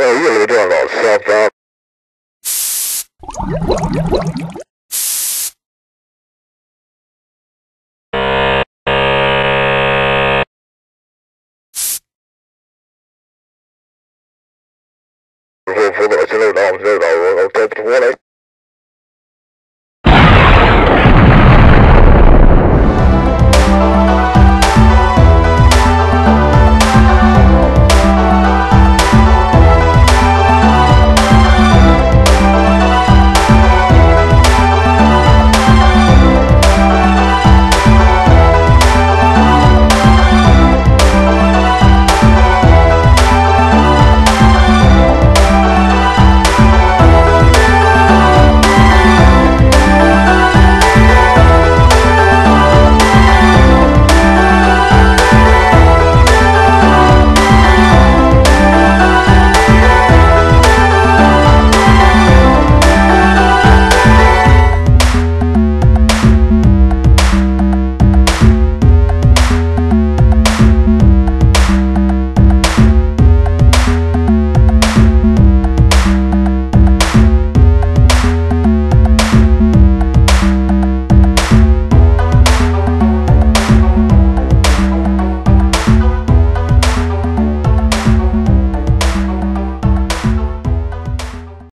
要越来越多老师啊！